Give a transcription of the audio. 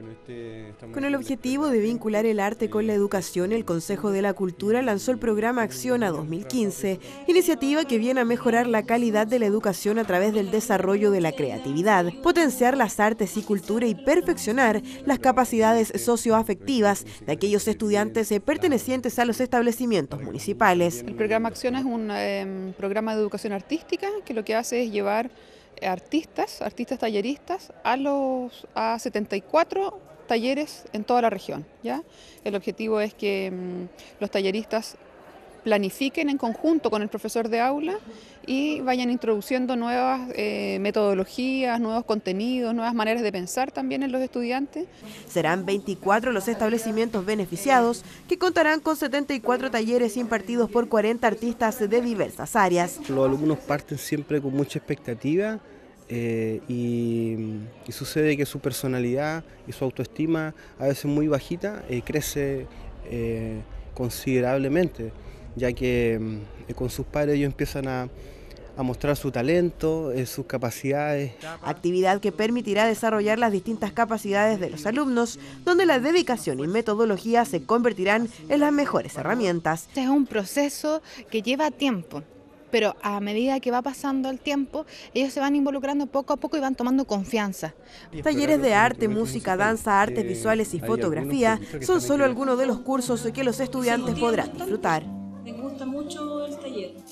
Este, con el objetivo de vincular el arte con la educación, el Consejo de la Cultura lanzó el programa Acciona 2015, iniciativa que viene a mejorar la calidad de la educación a través del desarrollo de la creatividad, potenciar las artes y cultura y perfeccionar las capacidades socioafectivas de aquellos estudiantes pertenecientes a los establecimientos municipales. El programa Acciona es un em, programa de educación artística que lo que hace es llevar artistas, artistas talleristas, a los a 74 talleres en toda la región. ¿ya? El objetivo es que mm, los talleristas planifiquen en conjunto con el profesor de aula y vayan introduciendo nuevas eh, metodologías, nuevos contenidos, nuevas maneras de pensar también en los estudiantes. Serán 24 los establecimientos beneficiados que contarán con 74 talleres impartidos por 40 artistas de diversas áreas. Los alumnos parten siempre con mucha expectativa eh, y, sucede que su personalidad y su autoestima, a veces muy bajita, eh, crece considerablemente ya que mm, con sus padres ellos empiezan a, mostrar su talento, eh, sus capacidades. Actividad que permitirá desarrollar las distintas capacidades de los alumnos, donde la dedicación y metodología se convertirán en las mejores herramientas. Este es un proceso que lleva tiempo, pero a medida que va pasando el tiempo, ellos se van involucrando poco a poco y van tomando confianza. Talleres de arte, música, danza, artes visuales y fotografía son solo algunos de los cursos que los estudiantes podrán disfrutar. Mucho el taller.